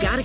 Gotta